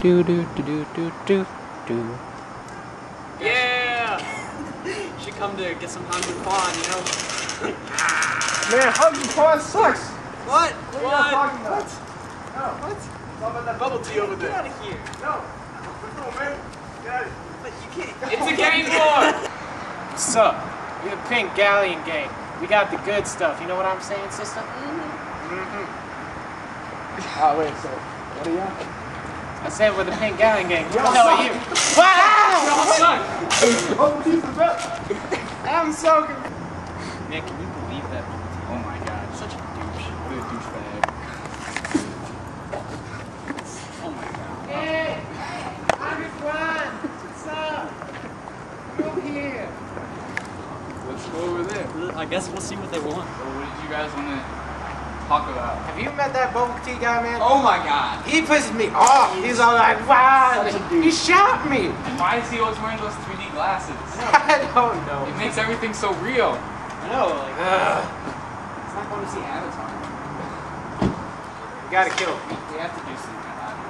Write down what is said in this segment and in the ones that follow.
Do do do do do do do. Yeah! Should come to get some Han Gook Kwan, you know? Man, Han Gook Kwan sucks. What? What are you guys talking about? No. What? It's all about that bubble tea over there. Get out of here. No. No, man. Get out of here. But you can't. It's a game board! What's up? We're the Pink Galleon Gang. We got the good stuff. You know what I'm saying, sister? Mm-hmm. Mm-hmm. Ah, wait, so, what are you I said we're the Pink Galleon Gang. What the hell are you? Wow! Bubble tea's the best. I'm so confused. Man, can you believe that? Oh my god, such a douche. What a douchebag. Oh my god. Hey! I'm Juan! What's up? Come here. Let's go over there. I guess we'll see what they want. So what did you guys want to talk about? Have you met that bubble tea guy, man? Oh my god. He pisses me off. He's all like, wow, he shot me. Why is he always wearing those 3D glasses? I don't know. It makes everything so real. I know, like, Ugh. It's not going to see Avatar. you gotta kill him. We have to do something about it.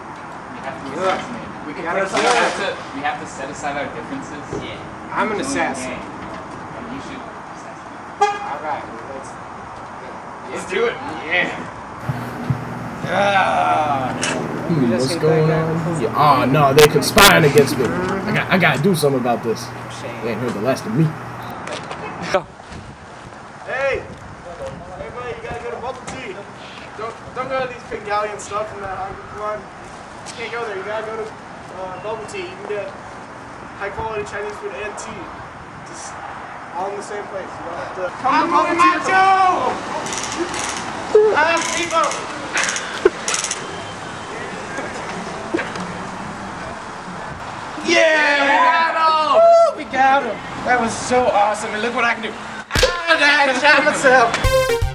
We have to Ugh. assassinate him. We can gotta put- we have to, we have to set aside our differences. yeah. I'm an assassin. And you should assassinate. All right, let's. Let's do it. Yeah. Ah. Hmm, what's going on? here? Oh no, they're conspiring against me. I got, I gotta do something about this. They ain't heard the last of me. Hey! Everybody, you gotta go to bubble tea. Don't, don't go to these pink galleon stuff in that Hungry Pawn. You can't go there. You gotta go to uh, bubble tea. You can get high quality Chinese food and tea. Just all in the same place. You don't have to come I'm to bubble moving my tea. People. Yeah, we got him. We got him. That was so awesome. And look what I can do. Ah, I shot myself.